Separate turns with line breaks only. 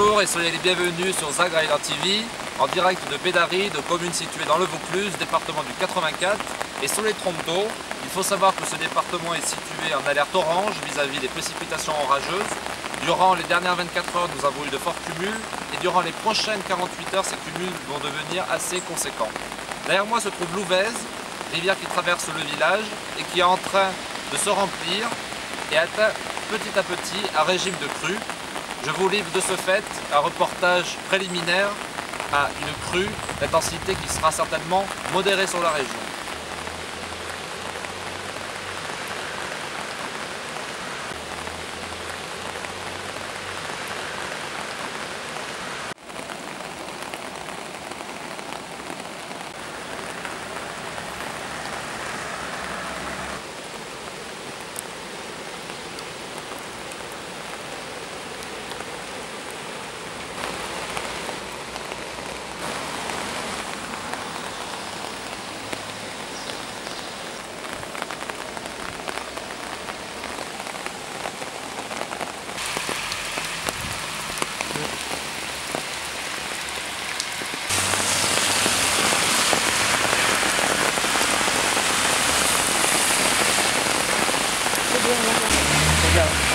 Bonjour et soyez les bienvenus sur Zag TV, en direct de Bédary, de commune située dans le Vaucluse, département du 84, et sur les d'eau. Il faut savoir que ce département est situé en alerte orange vis-à-vis des précipitations orageuses. Durant les dernières 24 heures, nous avons eu de forts cumuls, et durant les prochaines 48 heures, ces cumuls vont devenir assez conséquents. Derrière moi se trouve l'Ouvèze, rivière qui traverse le village et qui est en train de se remplir et atteint petit à petit un régime de crue. Je vous livre de ce fait un reportage préliminaire à une crue d'intensité qui sera certainement modérée sur la région.
Yeah, I'm